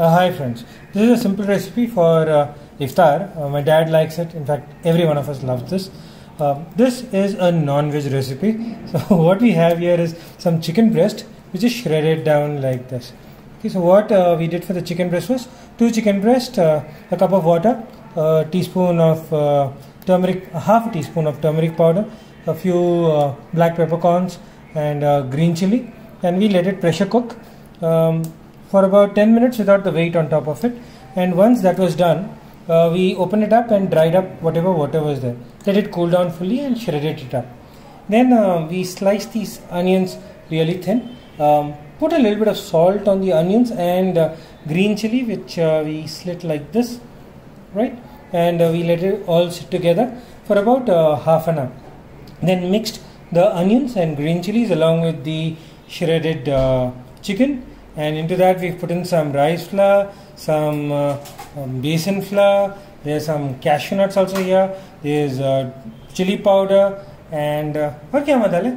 Uh, hi friends, this is a simple recipe for uh, iftar. Uh, my dad likes it. In fact, every one of us loves this. Um, this is a non-veg recipe. So what we have here is some chicken breast, which is shredded down like this. Okay, so what uh, we did for the chicken breast was two chicken breast, uh, a cup of water, a teaspoon of uh, turmeric, half a teaspoon of turmeric powder, a few uh, black peppercorns, and uh, green chili, and we let it pressure cook. Um, for about 10 minutes without the weight on top of it. And once that was done uh, we opened it up and dried up whatever water was there. Let it cool down fully and shredded it up. Then uh, we sliced these onions really thin. Um, put a little bit of salt on the onions and uh, green chili which uh, we slit like this right? And uh, we let it all sit together for about uh, half an hour. Then mixed the onions and green chilies along with the shredded chicken and into that we've put in some rice flour some uh, um, besan flour there's some cashew nuts also here there's uh, chili powder and uh, what kya madale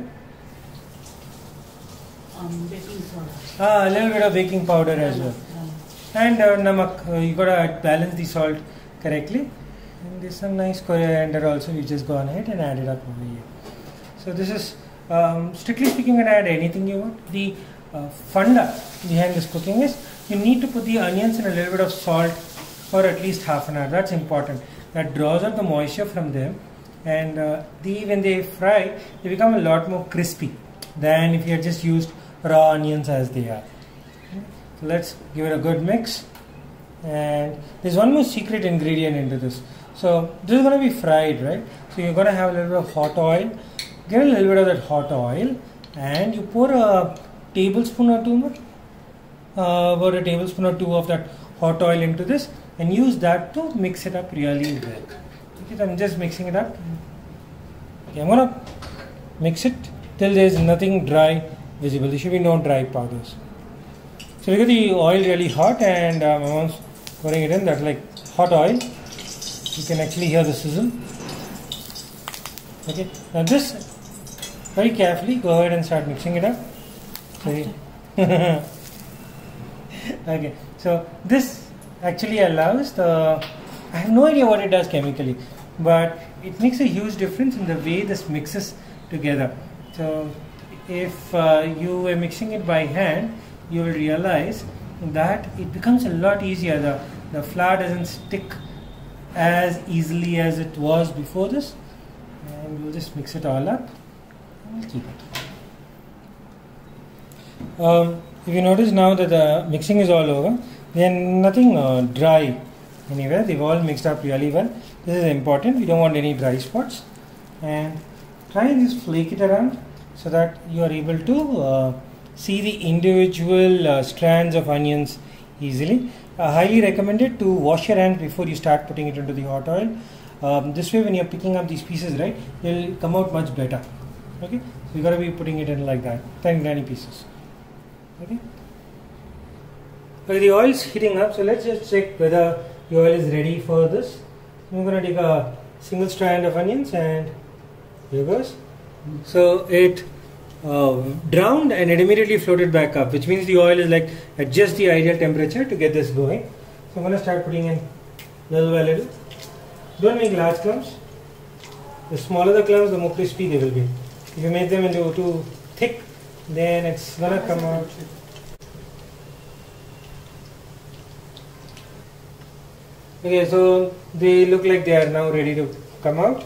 um, baking soda. ah a little bit of baking powder as well. And uh, namak uh, you gotta balance the salt correctly. And there's some nice coriander also we just gone ahead and added up over here. So this is um, strictly speaking you can add anything you want. The uh, funda behind this cooking is you need to put the onions in a little bit of salt for at least half an hour. That's important. That draws out the moisture from them and uh, the when they fry they become a lot more crispy than if you had just used raw onions as they are. So let's give it a good mix. And there's one more secret ingredient into this. So this is going to be fried right? So you're going to have a little bit of hot oil. Get a little bit of that hot oil and you pour a tablespoon or two more uh, about a tablespoon or two of that hot oil into this and use that to mix it up really well. Okay i'm just mixing it up. Okay, i'm gonna mix it till there's nothing dry visible. There should be no dry powders. So we got the oil really hot and um, I'm pouring it in that's like hot oil. You can actually hear the sizzle. Okay now this very carefully go ahead and start mixing it up so okay. So this actually allows the I have no idea what it does chemically but it makes a huge difference in the way this mixes together. So if uh, you were mixing it by hand you will realize that it becomes a lot easier. The, the flour doesn't stick as easily as it was before this. And we'll just mix it all up. And we'll keep it um, if you notice now that the mixing is all over, then nothing uh, dry anywhere. They've all mixed up really well. This is important. We don't want any dry spots. And try and just flake it around so that you are able to uh, see the individual uh, strands of onions easily. I highly recommended to wash your hands before you start putting it into the hot oil. Um, this way, when you're picking up these pieces, right, they'll come out much better. Okay, so you gotta be putting it in like that, tiny tiny pieces. Okay. Okay, the oil is heating up, so let's just check whether the oil is ready for this. I'm going to take a single strand of onions and here goes. So it uh, drowned and it immediately floated back up, which means the oil is like at just the ideal temperature to get this going. So I'm going to start putting in little by little. Don't make large clumps. The smaller the clumps, the more crispy they will be. If you make them into too thick, then it's gonna come out. Okay, so they look like they are now ready to come out.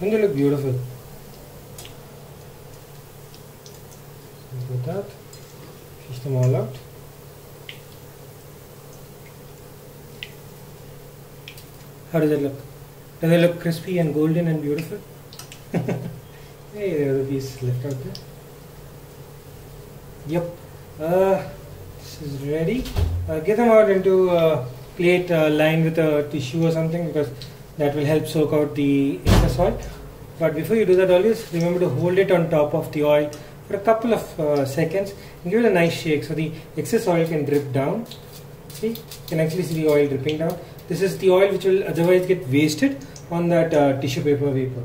And they look beautiful. At that. Fish them all out. How does it look? Does it look crispy and golden and beautiful? hey, there are the piece left out there. Yep. Uh, this is ready. Uh, get them out into a plate uh, lined with a tissue or something because that will help soak out the excess oil. But before you do that, always remember to hold it on top of the oil for a couple of uh, seconds and give it a nice shake so the excess oil can drip down. See, you can actually see the oil dripping down. This is the oil which will otherwise get wasted on that uh, tissue paper vapor.